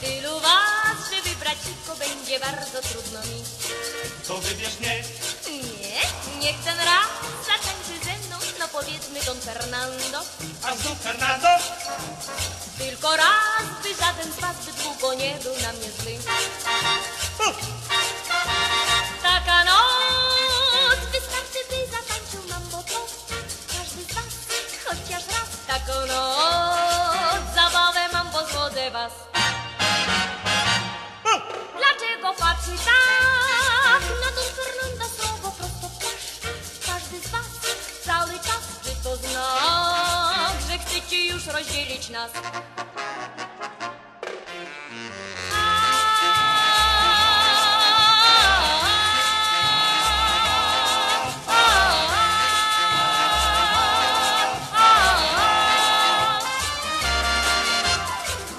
Tylu was, że wybrać będzie bardzo trudno mi. To wybierz mnie, Nie, niech ten raz zatańczy ze mną, no powiedzmy Don Fernando. a znów Fernando. Tylko raz, by żaden z was zbyt długo nie był na mnie zły. Rozdzielić nas?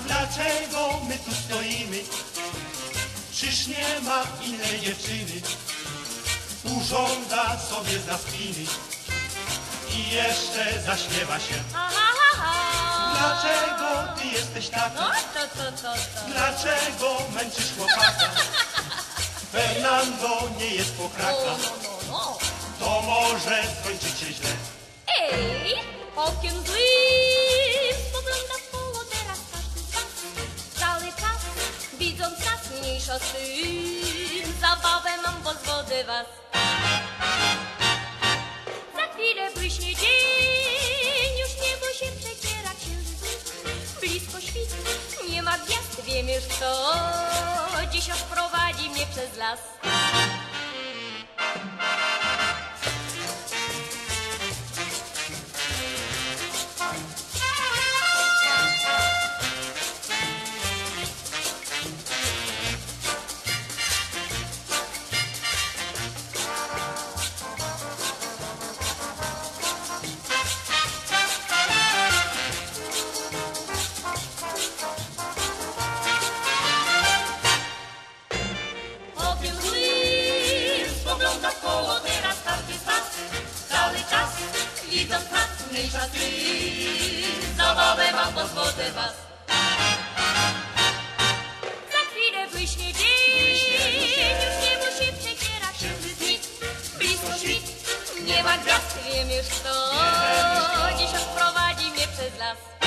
Dlaczego my tu stoimy? Czyż nie ma innej dziewczyny? Urządza sobie za spiny i jeszcze zaśmiewa się. Dlaczego ty jesteś taka? to, to, to, to. Dlaczego męczysz chłopaka? Fernando nie jest pokraka, no, no, no. to może skończyć się źle. Ej, okiem złym spogląda w koło teraz każdy z was. Cały czas, widząc nas mniejsza z tym, zabawę mam, bo zwodzę was. Już kto dziś aż prowadzi mnie przez las. Tym, zabawę mam, bo zwodzę was. Za chwilę błyśnie dzień, już niebo się przeciera księżyc nic. Blisko świt, nie ma gwiazd, wiem już kto, dziś odprowadzi mnie przez las.